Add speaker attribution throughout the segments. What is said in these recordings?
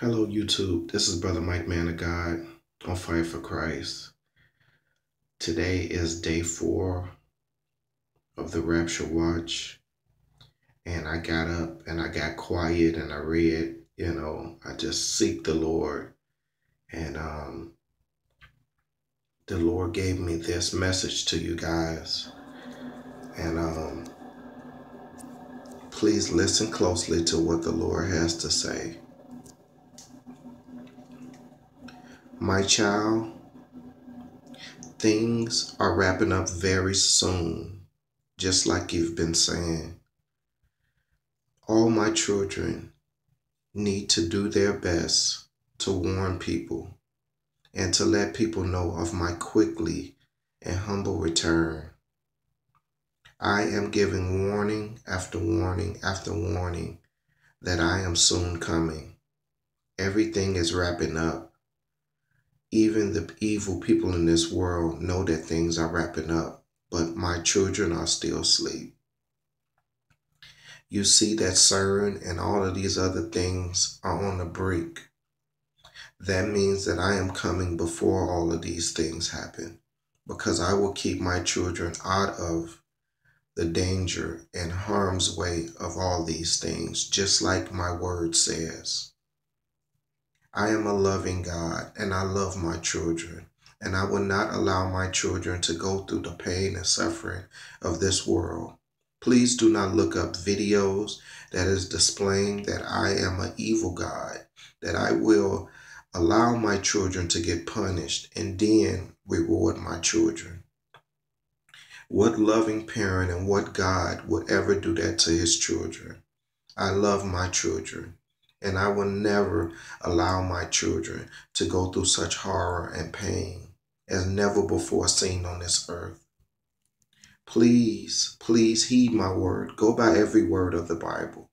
Speaker 1: Hello, YouTube. This is Brother Mike Man of God on Fire for Christ. Today is day four of the Rapture Watch. And I got up and I got quiet and I read, you know, I just seek the Lord. And um, the Lord gave me this message to you guys. And um, please listen closely to what the Lord has to say. My child, things are wrapping up very soon, just like you've been saying. All my children need to do their best to warn people and to let people know of my quickly and humble return. I am giving warning after warning after warning that I am soon coming. Everything is wrapping up even the evil people in this world know that things are wrapping up, but my children are still asleep. You see that CERN and all of these other things are on the brink. That means that I am coming before all of these things happen because I will keep my children out of the danger and harm's way of all these things, just like my word says. I am a loving God and I love my children, and I will not allow my children to go through the pain and suffering of this world. Please do not look up videos that is displaying that I am an evil God, that I will allow my children to get punished and then reward my children. What loving parent and what God would ever do that to his children? I love my children. And I will never allow my children to go through such horror and pain as never before seen on this earth. Please, please heed my word. Go by every word of the Bible.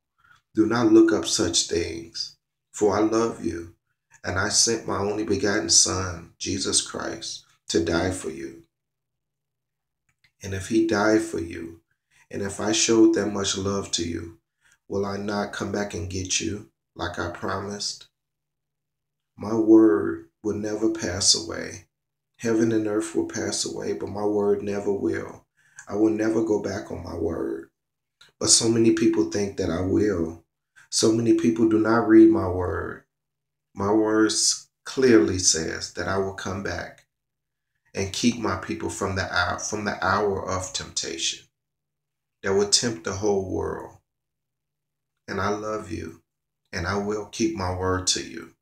Speaker 1: Do not look up such things, for I love you, and I sent my only begotten Son, Jesus Christ, to die for you. And if he died for you, and if I showed that much love to you, will I not come back and get you? Like I promised. My word will never pass away. Heaven and earth will pass away, but my word never will. I will never go back on my word. But so many people think that I will. So many people do not read my word. My words clearly says that I will come back and keep my people from the hour, from the hour of temptation that will tempt the whole world. And I love you and I will keep my word to you.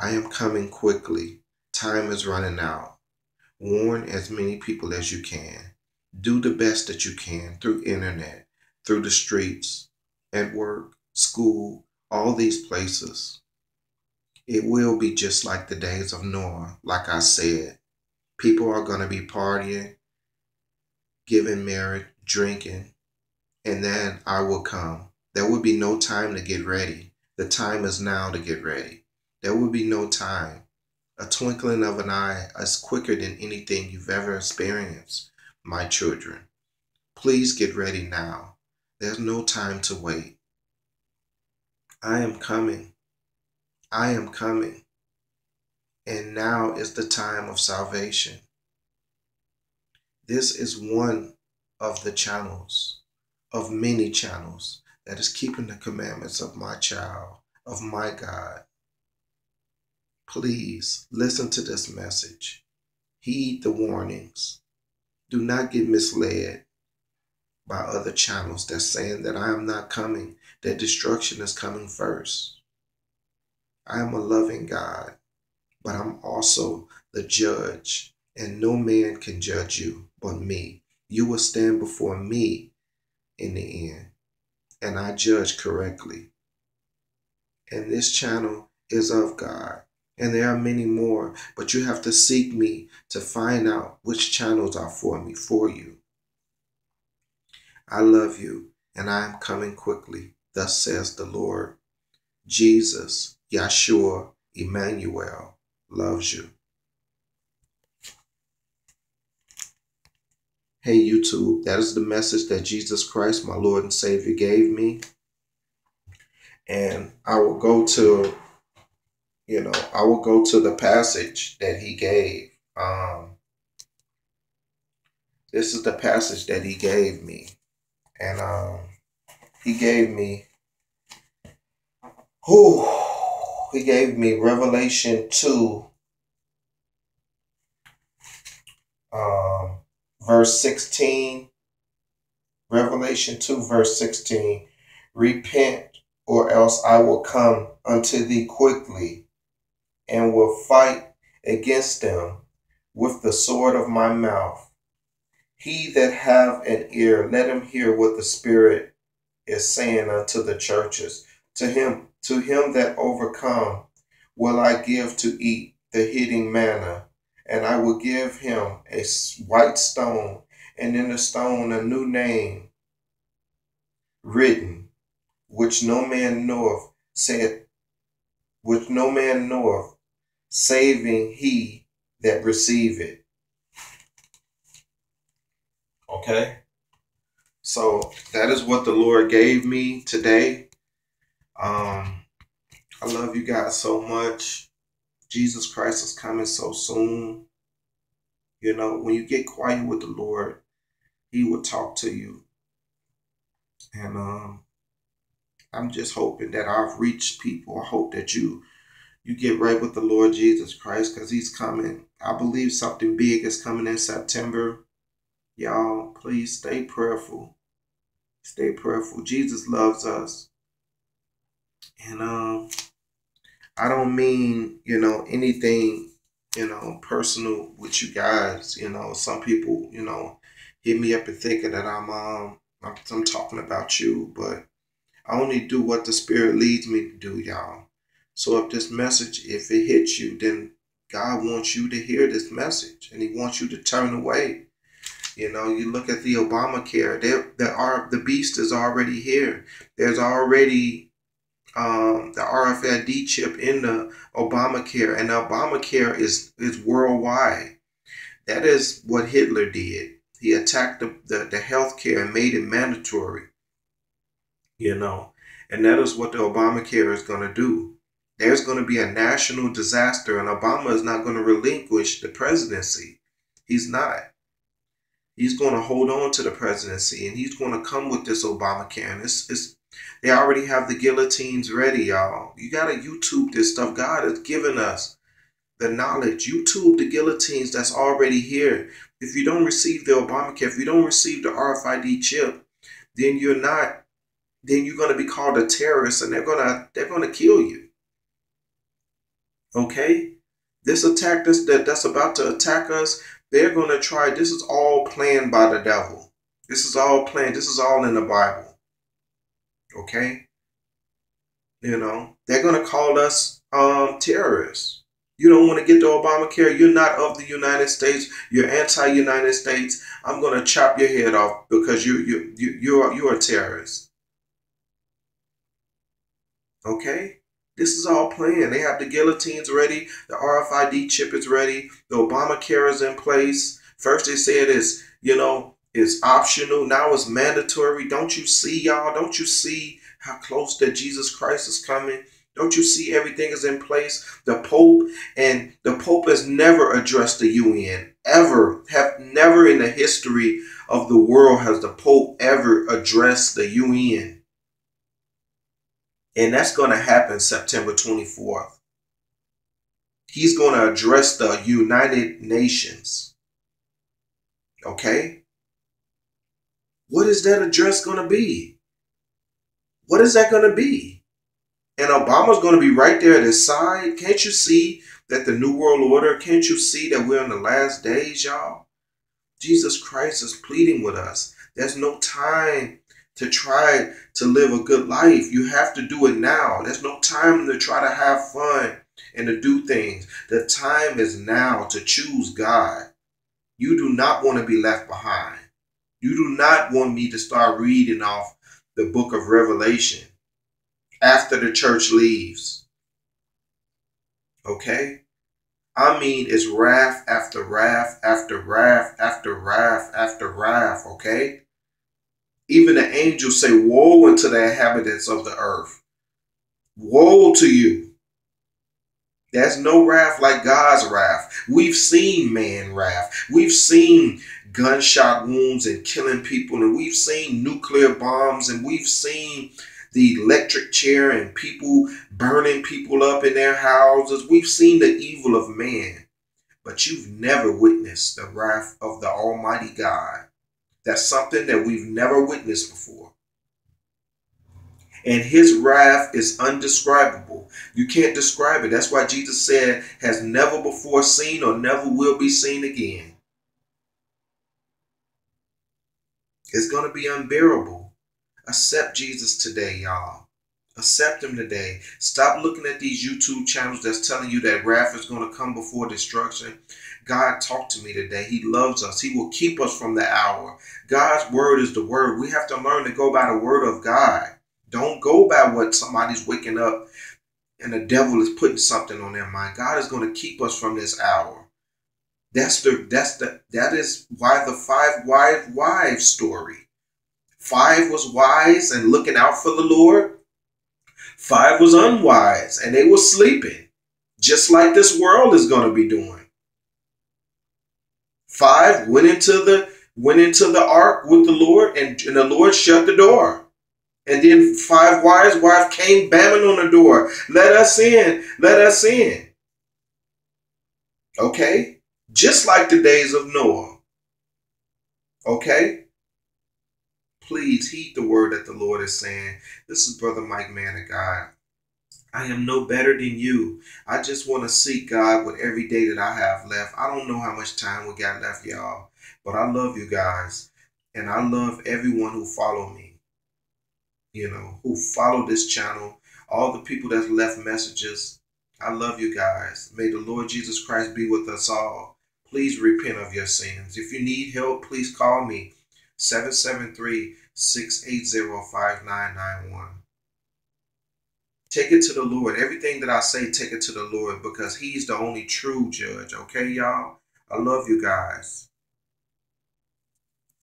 Speaker 1: I am coming quickly. Time is running out. Warn as many people as you can. Do the best that you can through internet, through the streets, at work, school, all these places. It will be just like the days of Noah, like I said. People are going to be partying, giving married, drinking, and then I will come there would be no time to get ready. The time is now to get ready. There will be no time. A twinkling of an eye is quicker than anything you've ever experienced, my children. Please get ready now. There's no time to wait. I am coming. I am coming. And now is the time of salvation. This is one of the channels, of many channels that is keeping the commandments of my child, of my God. Please listen to this message. Heed the warnings. Do not get misled by other channels that's saying that I am not coming, that destruction is coming first. I am a loving God, but I'm also the judge, and no man can judge you but me. You will stand before me in the end and I judge correctly. And this channel is of God. And there are many more, but you have to seek me to find out which channels are for me, for you. I love you, and I am coming quickly, thus says the Lord. Jesus, Yeshua, Emmanuel, loves you. Hey, YouTube, that is the message that Jesus Christ, my Lord and Savior, gave me. And I will go to you know, I will go to the passage that he gave. Um, this is the passage that he gave me. And um, he gave me, who he gave me Revelation 2, um, verse 16. Revelation 2, verse 16. Repent, or else I will come unto thee quickly, and will fight against them with the sword of my mouth. He that have an ear, let him hear what the Spirit is saying unto the churches. To him, to him that overcome, will I give to eat the hidden manna, and I will give him a white stone, and in the stone a new name written, which no man knoweth, saith, which no man knoweth, saving he that receive it. Okay? So that is what the Lord gave me today. Um, I love you guys so much. Jesus Christ is coming so soon. You know, when you get quiet with the Lord, He will talk to you. And um, I'm just hoping that I've reached people. I hope that you you get right with the Lord Jesus Christ because He's coming. I believe something big is coming in September. Y'all, please stay prayerful. Stay prayerful. Jesus loves us. And um I don't mean, you know, anything, you know, personal with you guys. You know, some people, you know, hit me up and thinking that I'm um I'm, I'm talking about you, but I only do what the Spirit leads me to do, y'all. So if this message, if it hits you, then God wants you to hear this message and He wants you to turn away. You know, you look at the Obamacare, there, there are the beast is already here. There's already um, the RFID chip in the Obamacare, and the Obamacare is is worldwide. That is what Hitler did. He attacked the, the, the health care and made it mandatory. You know, and that is what the Obamacare is going to do. There's going to be a national disaster, and Obama is not going to relinquish the presidency. He's not. He's going to hold on to the presidency, and he's going to come with this Obamacare. And it's, it's they already have the guillotines ready, y'all. You got to YouTube this stuff. God has given us the knowledge. YouTube the guillotines that's already here. If you don't receive the Obamacare, if you don't receive the RFID chip, then you're not, then you're going to be called a terrorist and they're going to, they're going to kill you. Okay? This attack that's, that, that's about to attack us, they're going to try, this is all planned by the devil. This is all planned. This is all in the Bible. Okay? You know, they're going to call us um, terrorists. You don't want to get the Obamacare. You're not of the United States. You're anti-United States. I'm going to chop your head off because you you you you're you're a terrorist. Okay, this is all planned. They have the guillotines ready. The RFID chip is ready. The Obamacare is in place. First they said it's you know it's optional. Now it's mandatory. Don't you see, y'all? Don't you see how close that Jesus Christ is coming? Don't you see everything is in place? The Pope and the Pope has never addressed the UN ever. Have never in the history of the world has the Pope ever addressed the UN. And that's going to happen September 24th. He's going to address the United Nations. Okay? What is that address going to be? What is that going to be? And Obama's going to be right there at his side. Can't you see that the New World Order, can't you see that we're in the last days, y'all? Jesus Christ is pleading with us. There's no time to try to live a good life. You have to do it now. There's no time to try to have fun and to do things. The time is now to choose God. You do not want to be left behind. You do not want me to start reading off the book of Revelation after the church leaves. Okay? I mean, it's wrath after wrath after wrath after wrath after wrath, okay? Even the angels say, Woe unto the inhabitants of the earth. Woe to you. There's no wrath like God's wrath. We've seen man wrath. We've seen gunshot wounds and killing people, and we've seen nuclear bombs, and we've seen the electric chair and people burning people up in their houses. We've seen the evil of man, but you've never witnessed the wrath of the Almighty God. That's something that we've never witnessed before and his wrath is undescribable. You can't describe it. That's why Jesus said, has never before seen or never will be seen again. It's going to be unbearable. Accept Jesus today, y'all. Accept him today. Stop looking at these YouTube channels that's telling you that wrath is going to come before destruction. God talked to me today. He loves us. He will keep us from the hour. God's word is the word. We have to learn to go by the word of God. Don't go by what somebody's waking up and the devil is putting something on their mind. God is going to keep us from this hour. That's the that's the that is why the five wise wives story. Five was wise and looking out for the Lord. Five was unwise and they were sleeping, just like this world is going to be doing. Five went into the went into the ark with the Lord, and, and the Lord shut the door. And then five wise wives came bamming on the door. Let us in. Let us in. Okay? Just like the days of Noah. Okay? Please heed the word that the Lord is saying. This is Brother Mike Man of God. I am no better than you. I just want to seek God with every day that I have left. I don't know how much time we got left, y'all. But I love you guys. And I love everyone who follow me you know, who follow this channel, all the people that left messages. I love you guys. May the Lord Jesus Christ be with us all. Please repent of your sins. If you need help, please call me 773 680 5991. Take it to the Lord. Everything that I say, take it to the Lord because He's the only true judge. Okay, y'all? I love you guys.